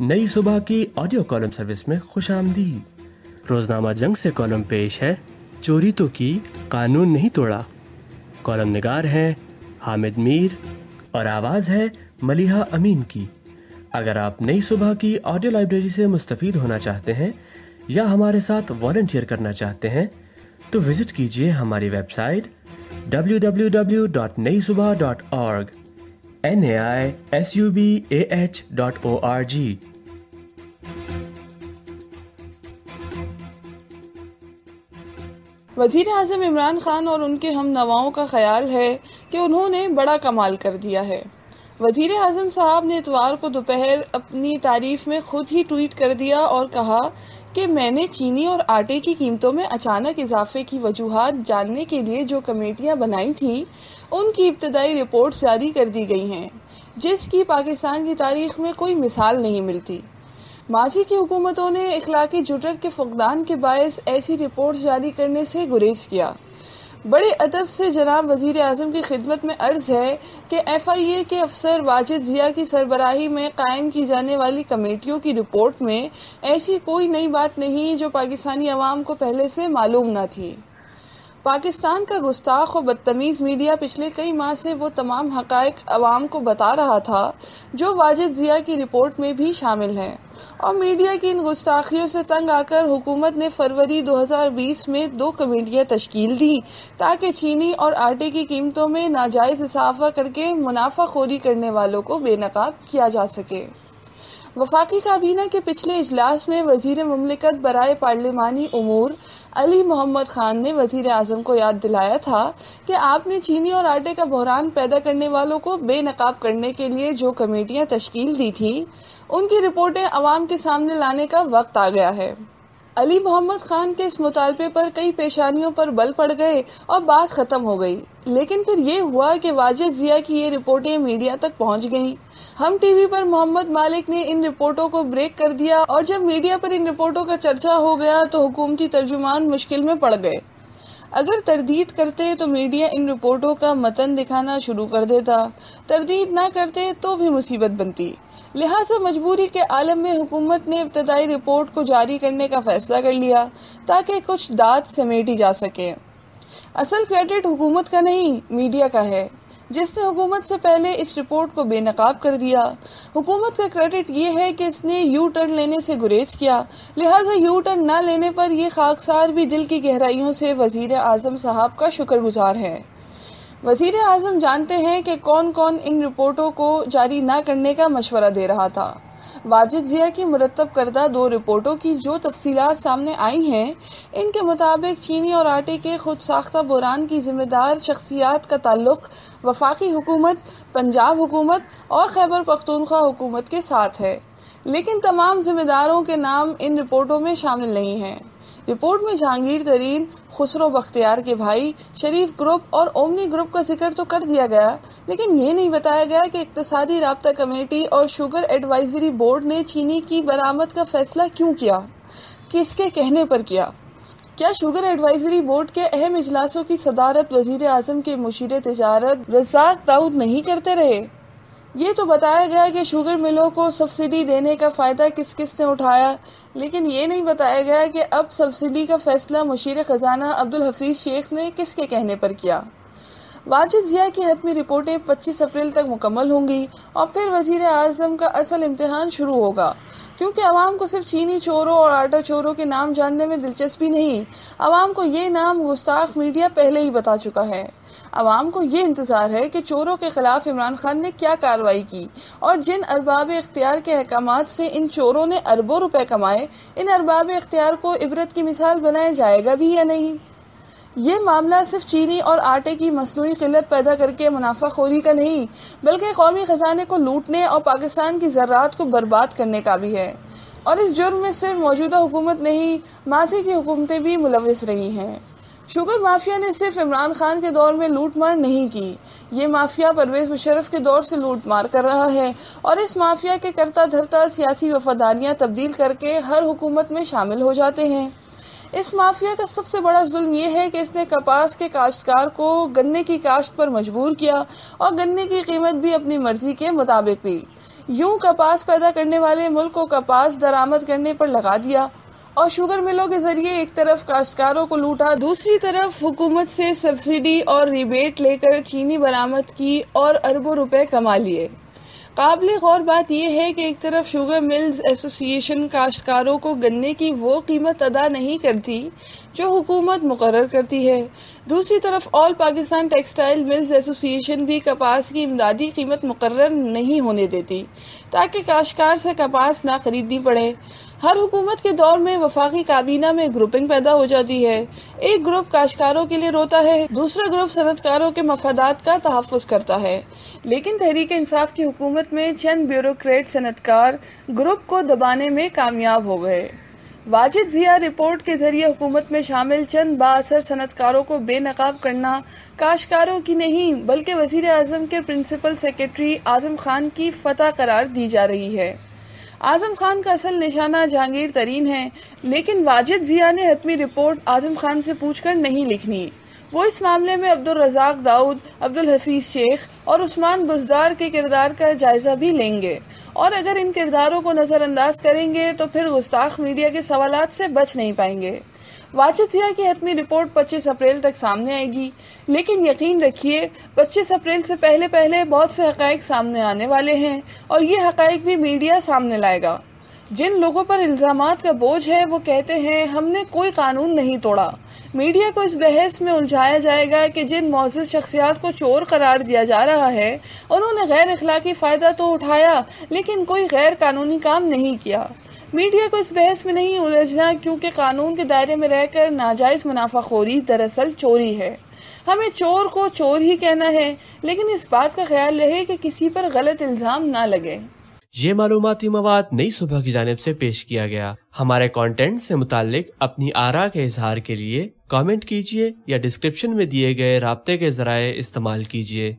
نئی صبح کی آڈیو کالم سروس میں خوش آمدید۔ روزنامہ جنگ سے کالم پیش ہے۔ چوری تو کی، قانون نہیں توڑا۔ کالم نگار ہیں حامد میر اور آواز ہے ملیحہ امین کی۔ اگر آپ نئی صبح کی آڈیو لائبریری سے مستفید ہونا چاہتے ہیں یا ہمارے ساتھ والنٹیئر کرنا چاہتے ہیں، تو وزٹ کیجیے ہماری website W N A I S U B A H dot O R G وزیر اعظم عمران خان اور ان کے ہم نواؤں کا خیال ہے کہ انہوں نے بڑا کمال کر دیا ہے۔ وزیر اعظم صاحب نے اتوار کو دوپہر اپنی تعریف میں خود ہی ٹویٹ کر دیا اور کہا کہ میں نے چینی اور آٹے کی قیمتوں میں اچانک اضافے کی وجوہات جاننے کے لیے جو کمیٹیاں بنائی تھیں، ان کی ابتدائی رپورٹس جاری کر دی گئی ہیں، جس کی پاکستان کی تاریخ میں کوئی مثال نہیں ملتی۔ ماضی کی حکومتوں نے اخلاقی جٹر کے فقدان کے باعث ایسی رپورٹس جاری کرنے سے گریز کیا۔ بڑے ادب سے جناب وزیر اعظم کی خدمت میں عرض ہے کہ ایف آئی اے کے افسر واجد ضیاء کی سربراہی میں قائم کی جانے والی کمیٹیوں کی رپورٹ میں ایسی کوئی نئی بات نہیں جو پاکستانی عوام کو پہلے سے معلوم نہ تھی۔ پاکستان کا گستاخ و بدتمیز میڈیا پچھلے کئی ماہ سے وہ تمام حقائق عوام کو بتا رہا تھا، جو واجد ضیاء کی رپورٹ میں بھی شامل ہیں۔ اور میڈیا کی ان گستاخیوں سے تنگ آ کر حکومت نے فروری دو ہزار بیس میں دو کمیٹیاں تشکیل دی تاکہ چینی اور آٹے کی قیمتوں میں ناجائز اضافہ کر کے منافع خوری کرنے والوں کو بے نقاب کیا جا سکے۔ وفاقی کابینہ کے پچھلے اجلاس میں وزیر مملکت برائے پارلیمانی امور علی محمد خان نے وزیر اعظم کو یاد دلایا تھا کہ آپ نے چینی اور آٹے کا بحران پیدا کرنے والوں کو بے نقاب کرنے کے لیے جو کمیٹیاں تشکیل دی تھیں، ان کی رپورٹیں عوام کے سامنے لانے کا وقت آ گیا ہے۔ علی محمد خان کے اس مطالبے پر کئی پیشانیوں پر بل پڑ گئے اور بات ختم ہو گئی۔ لیکن پھر یہ ہوا کہ واجد ضیاء کی یہ رپورٹیں میڈیا تک پہنچ گئیں۔ ہم ٹی وی پر محمد مالک نے ان رپورٹوں کو بریک کر دیا اور جب میڈیا پر ان رپورٹوں کا چرچا ہو گیا تو حکومتی ترجمان مشکل میں پڑ گئے۔ اگر تردید کرتے تو میڈیا ان رپورٹوں کا متن دکھانا شروع کر دیتا۔ تردید نہ کرتے تو بھی مصیبت بنتی۔ لہٰذا مجبوری کے عالم میں حکومت نے ابتدائی رپورٹ کو جاری کرنے کا فیصلہ کر لیا تاکہ کچھ داد سمیٹی جا سکے۔ اصل کریڈٹ حکومت کا نہیں، میڈیا کا ہے۔ جس نے حکومت سے پہلے اس رپورٹ کو بے نقاب کر دیا۔ حکومت کا کریڈٹ یہ ہے کہ اس نے یو ٹرن لینے سے گریز کیا۔ لہٰذا یو ٹرن نہ لینے پر یہ خاکسار بھی دل کی گہرائیوں سے وزیر اعظم صاحب کا شکر گزار ہے۔ وزیر اعظم جانتے ہیں کہ کون کون ان رپورٹوں کو جاری نہ کرنے کا مشورہ دے رہا تھا۔ واجد ضیاء کی مرتب کردہ دو رپورٹوں کی جو تفصیلات سامنے آئی ہیں، ان کے مطابق چینی اور آٹے کے خود ساختہ بحران کی ذمہ دار شخصیات کا تعلق وفاقی حکومت، پنجاب حکومت اور خیبر پختونخوا حکومت کے ساتھ ہے۔ لیکن تمام ذمہ داروں کے نام ان رپورٹوں میں شامل نہیں ہیں۔ رپورٹ میں جہانگیر ترین خسرو بختیار کے بھائی شریف گروپ اور اومنی گروپ کا ذکر تو کر دیا گیا، لیکن یہ نہیں بتایا گیا کہ اقتصادی رابطہ کمیٹی اور شوگر ایڈوائزری بورڈ نے چینی کی برآمد کا فیصلہ کیوں کیا؟ کس کے کہنے پر کیا؟ کیا شوگر ایڈوائزری بورڈ کے اہم اجلاسوں کی صدارت وزیر اعظم کے مشیر تجارت رزاق داؤد نہیں کرتے رہے؟ یہ تو بتایا گیا کہ شوگر ملوں کو سبسڈی دینے کا فائدہ کس کس نے اٹھایا، لیکن یہ نہیں بتایا گیا کہ اب سبسڈی کا فیصلہ مشیر خزانہ عبدالحفیظ شیخ نے کس کے کہنے پر کیا۔ واجد ضیاء کی حتمی رپورٹیں پچیس اپریل تک مکمل ہوں گی اور پھر وزیر اعظم کا اصل امتحان شروع ہوگا۔ کیونکہ عوام کو صرف چینی چوروں اور آٹا چوروں کے نام جاننے میں دلچسپی نہیں، عوام کو یہ نام گستاخ میڈیا پہلے ہی بتا چکا ہے۔ عوام کو یہ انتظار ہے کہ چوروں کے خلاف عمران خان نے کیا کاروائی کی اور جن ارباب اختیار کے احکامات سے ان چوروں نے اربوں روپے کمائے، ان ارباب اختیار کو عبرت کی مثال بنایا جائے گا بھی یا نہیں؟ یہ معاملہ صرف چینی اور آٹے کی مصنوعی قلت پیدا کر کے منافع خوری کا نہیں، بلکہ قومی خزانے کو لوٹنے اور پاکستان کی ذرات کو برباد کرنے کا بھی ہے۔ اور اس جرم میں صرف موجودہ حکومت نہیں، ماضی کی حکومتیں بھی ملوث رہی ہیں۔ شوگر مافیا نے صرف عمران خان کے دور میں لوٹ مار نہیں کی، یہ مافیا پرویز مشرف کے دور سے لوٹ مار کر رہا ہے۔ اور اس مافیا کے کرتا دھرتا سیاسی وفاداریاں تبدیل کر کے ہر حکومت میں شامل ہو جاتے ہیں۔ اس مافیا کا سب سے بڑا ظلم یہ ہے کہ اس نے کپاس کے کاشتکار کو گنے کی کاشت پر مجبور کیا اور گنے کی قیمت بھی اپنی مرضی کے مطابق دی یوں کپاس پیدا کرنے والے ملک کو کپاس درآمد کرنے پر لگا دیا اور شوگر ملوں کے ذریعے ایک طرف کاشتکاروں کو لوٹا، دوسری طرف حکومت سے سبسڈی اور ریبیٹ لے کر چینی برآمد کی اور اربوں روپے کما لیے۔ قابل غور بات یہ ہے کہ ایک طرف شوگر ملز ایسوسی ایشن کاشتکاروں کو گنے کی وہ قیمت ادا نہیں کرتی جو حکومت مقرر کرتی ہے۔ دوسری طرف آل پاکستان ٹیکسٹائل ملز ایسوسی ایشن بھی کپاس کی امدادی قیمت مقرر نہیں ہونے دیتی تاکہ کاشتکار سے کپاس نہ خریدنی پڑے۔ ہر حکومت کے دور میں وفاقی کابینہ میں گروپنگ پیدا ہو جاتی ہے۔ ایک گروپ کاشکاروں کے لیے روتا ہے، دوسرا گروپ صنعتکاروں کے مفادات کا تحفظ کرتا ہے۔ لیکن تحریک انصاف کی حکومت میں چند بیوروکریٹ صنعتکار گروپ کو دبانے میں کامیاب ہو گئے۔ واجد ضیاء رپورٹ کے ذریعے حکومت میں شامل چند با اثر صنعتکاروں کو بے نقاب کرنا کاشکاروں کی نہیں، بلکہ وزیر اعظم کے پرنسپل سیکرٹری اعظم خان کی فتح قرار دی جا رہی ہے۔ اعظم خان کا اصل نشانہ جہانگیر ترین ہے، لیکن واجد ضیاء نے حتمی رپورٹ اعظم خان سے پوچھ کر نہیں لکھنی۔ وہ اس معاملے میں عبد الرزاق داؤد عبد الحفیظ شیخ اور عثمان بزدار کے کردار کا جائزہ بھی لیں گے۔ اور اگر ان کرداروں کو نظر انداز کریں گے، تو پھر گستاخ میڈیا کے سوالات سے بچ نہیں پائیں گے۔ واجد ضیاء کی حتمی رپورٹ پچیس اپریل تک سامنے آئے گی۔ لیکن یقین رکھیے، پچیس اپریل سے پہلے پہلے بہت سے حقائق سامنے آنے والے ہیں اور یہ حقائق بھی میڈیا سامنے لائے گا۔ جن لوگوں پر الزامات کا بوجھ ہے، وہ کہتے ہیں، ہم نے کوئی قانون نہیں توڑا۔ میڈیا کو اس بحث میں الجھایا جائے گا کہ جن معزز شخصیات کو چور قرار دیا جا رہا ہے، انہوں نے غیر اخلاقی فائدہ تو اٹھایا، لیکن کوئی غیر قانونی کام نہیں کیا۔ میڈیا کو اس بحث میں نہیں الجھنا کیونکہ قانون کے دائرے میں رہ کر ناجائز منافع خوری دراصل چوری ہے۔ ہمیں چور کو چور ہی کہنا ہے، لیکن اس بات کا خیال رہے کہ کسی پر غلط الزام نہ لگے۔ یہ معلوماتی مواد نئی صبح کی جانب سے پیش کیا گیا۔ ہمارے کانٹینٹ سے متعلق اپنی آرا کے اظہار کے لیے کامنٹ کیجیے یا ڈسکرپشن میں دیے گئے رابطے کے ذرائع استعمال کیجیے